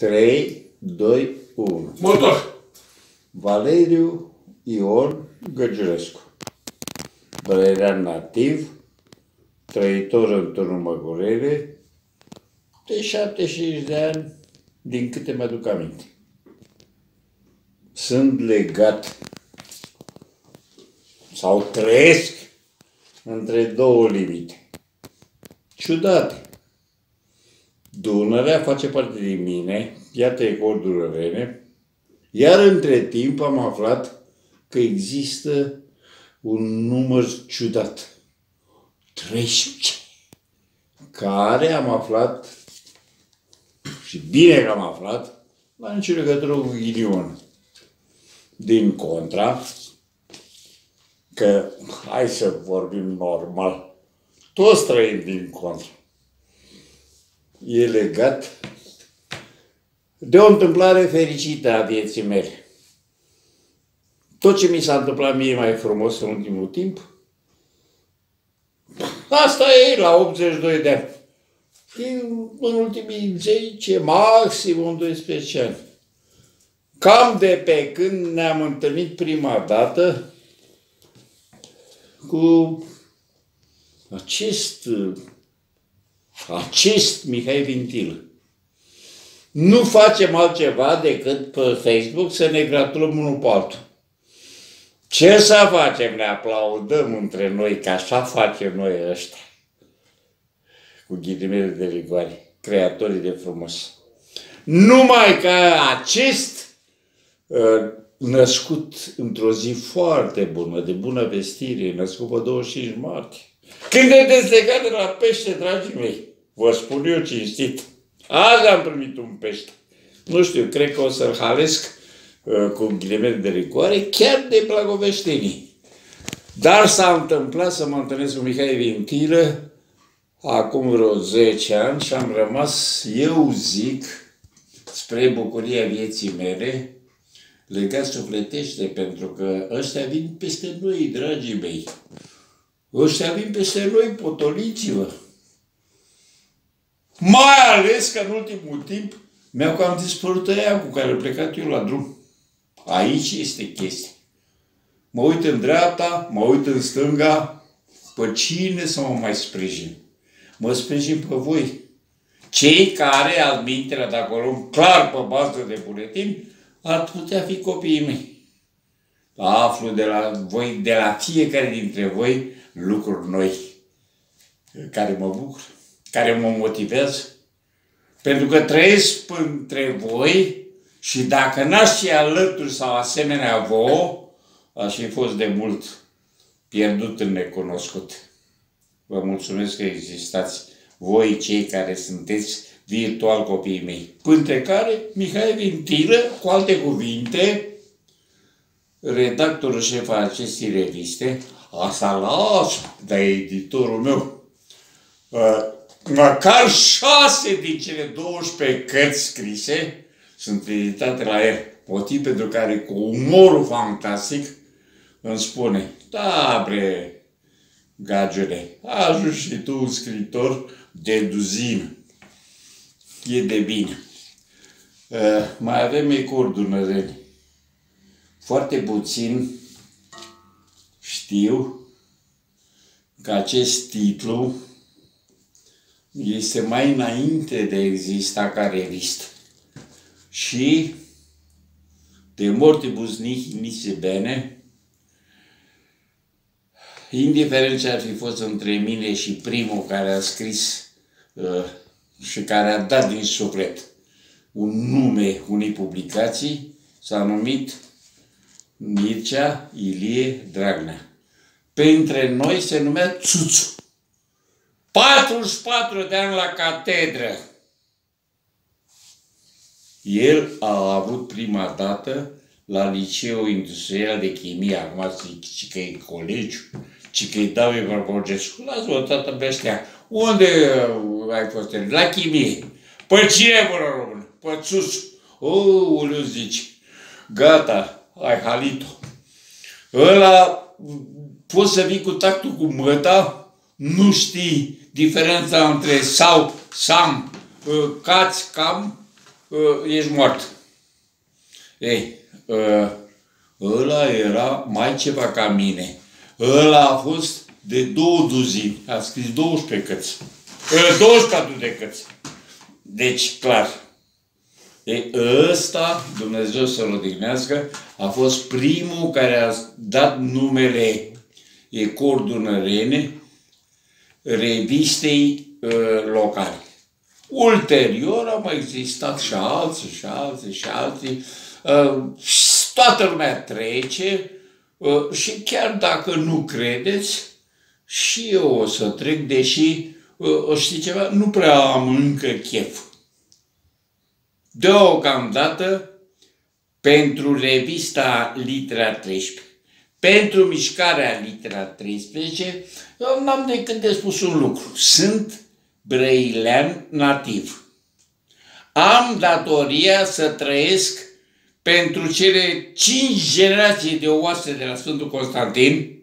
3, 2, 1. Motor! Valeriu Ion Găgiurescu. Bălărean nativ, trăitor în turnul Măgurele, de 75 de ani, din câte mă duc aminte. Sunt legat sau trăiesc între două limite. Ciudate. Dunărea face parte din mine, iată e cordul rene, iar între timp am aflat că există un număr ciudat. 13. Care am aflat, și bine că am aflat, la nicio legătură cu ghinion. Din contra, că hai să vorbim normal, toți trăim din contra. E legat de o întâmplare fericită a vieții mele. Tot ce mi s-a întâmplat mie mai frumos în ultimul timp, asta e la 82 de ani. Și în ultimii 10, maximum 12 ani. Cam de pe când ne-am întâlnit prima dată cu acest, acest Mihai Vintil. Nu facem altceva decât pe Facebook să ne gratulăm unul pe altul. Ce să facem? Ne aplaudăm între noi, că așa facem noi ăștia. Cu ghilimele de rigoare, creatorii de frumos. Numai că acest uh, născut într-o zi foarte bună, de bună vestire, născut pe 25 martie. Când e dezlegat de la pește, dragii mei, vă spun eu cinstit, azi am primit un pește. Nu știu, cred că o să-l halesc uh, cu ghilimele de rigoare, chiar de blagoveștenii. Dar s-a întâmplat să mă întâlnesc cu Mihai Vintilă acum vreo 10 ani și am rămas, eu zic, spre bucuria vieții mele, legat sufletește, pentru că ăștia vin peste noi, dragii mei. Ăștia vin peste noi, potoliți-vă. Mai ales că în ultimul timp mi-au cam dispărut aia cu care am plecat eu la drum. Aici este chestia. Mă uit în dreapta, mă uit în stânga, pe cine să mă mai sprijin? Mă sprijin pe voi. Cei care, adminterea de acolo, clar pe bază de buletin, ar putea fi copiii mei. Aflu de la voi, de la fiecare dintre voi, lucruri noi care mă bucur, care mă motivează. Pentru că trăiesc între voi și dacă n-aș fi alături sau asemenea vouă, aș fi fost de mult pierdut în necunoscut. Vă mulțumesc că existați voi cei care sunteți virtual copiii mei. Printre care Mihai Vintilă, cu alte cuvinte, redactorul șef al acestei reviste, asta las, dar editorul meu, uh, măcar șase din cele 12 cărți scrise sunt editate la el. Motiv pentru care cu umorul fantastic îmi spune, da bre, gagele, ajungi și tu un scriitor de duzină e de bine. Uh, mai avem ecuri dunăreni. Foarte puțin știu că acest titlu este mai înainte de exista ca revistă. Și de mortibus nihil bene, indiferent ce ar fi fost între mine și primul care a scris uh, și care a dat din suflet un nume unei publicații, s-a numit Mircea Ilie Dragnea. Printre noi se numea Țuțu. 44 de ani la catedră. El a avut prima dată la Liceul Industrial de Chimie, acum zice că e colegiu, ci că îi dau eu Barbogescu. Lasă-mă, tată, pe ăștia. Unde uh, ai fost el? La chimie. Păi cine vă român? Pe sus. O, le zici. Gata, ai halit-o. Ăla, poți să vii cu tactul cu măta, nu știi diferența între sau, sam, uh, cați, cam, uh, ești mort. Ei, uh, ăla era mai ceva ca mine. Ăla a fost de două duzini, a scris 12 căți. 24 de căți. Deci, clar. E, ăsta, Dumnezeu să-l odihnească, a fost primul care a dat numele Ecordunărene revistei uh, locale. Ulterior au mai existat și alții, și alții, și alții. Uh, toată lumea trece uh, și chiar dacă nu credeți, și eu o să trec, deși, uh, știi ceva, nu prea am încă chef. Deocamdată, pentru revista Litera 13, pentru mișcarea Litera 13, eu n-am decât de spus un lucru. Sunt brăilean nativ. Am datoria să trăiesc pentru cele cinci generații de oase de la Sfântul Constantin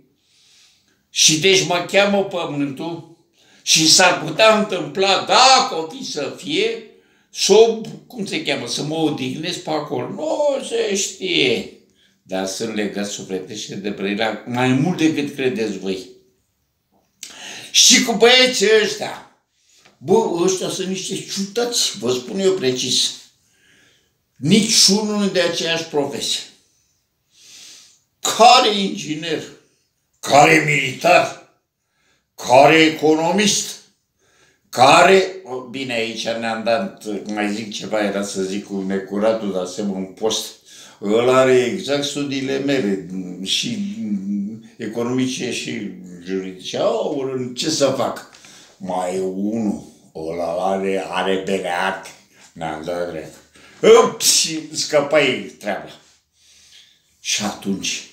și deci mă cheamă pământul și s-ar putea întâmpla, dacă o fi să fie, sub, cum se cheamă, să mă odihnesc pe acolo. Nu se știe. Dar sunt legat sufletește de Brăila mai mult decât credeți voi. Și cu băieții ăștia, bă, ăștia sunt niște ciutați, vă spun eu precis. Niciunul de aceeași profesie. Care inginer? Care militar? Care economist? Care, bine, aici ne-am dat, mai zic ceva, era să zic cu necuratul, dar semn un post. Ăla are exact studiile mele, și economice și juridice. Oh, ce să fac? Mai e unul, ăla are, are beleat. Ne-am dat drept. Ups, și scăpai treaba. Și atunci,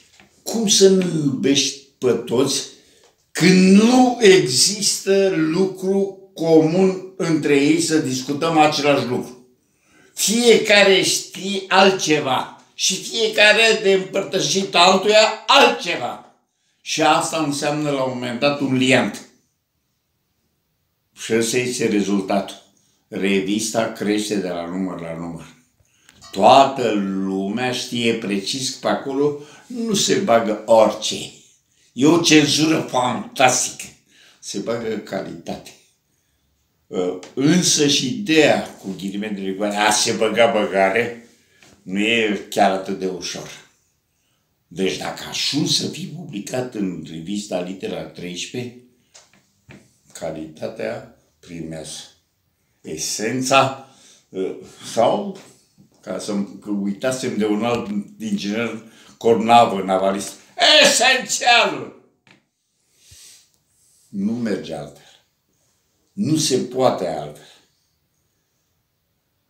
cum să nu iubești pe toți când nu există lucru comun între ei să discutăm același lucru? Fiecare știe altceva și fiecare de împărtășit altuia altceva. Și asta înseamnă la un moment dat un liant. Și ăsta este rezultatul. Revista crește de la număr la număr. Toată lumea știe precis că pe acolo nu se bagă orice. E o cenzură fantastică. Se bagă calitate. Ă, însă și ideea, cu ghilimele de rigoare, a se băga băgare, nu e chiar atât de ușor. Deci dacă ajuns să fii publicat în revista Litera 13, calitatea primează. Esența ă, sau ca să că uitasem de un alt inginer cornavă, navalist. Esențial! Nu merge altfel. Nu se poate altfel.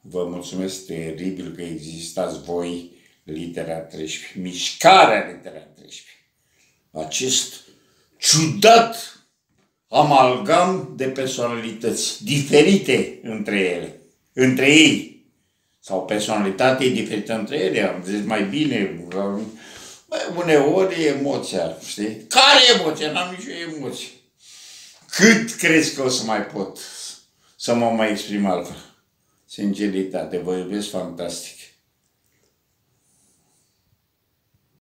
Vă mulțumesc teribil că existați voi litera 13, mișcarea litera 13. Acest ciudat amalgam de personalități diferite între ele, între ei sau personalitate diferită între ele, am zis mai bine, Bă, uneori e emoția, știi? Care emoție? N-am nicio emoție. Cât crezi că o să mai pot să mă mai exprim altfel? Sinceritate, vă iubesc fantastic.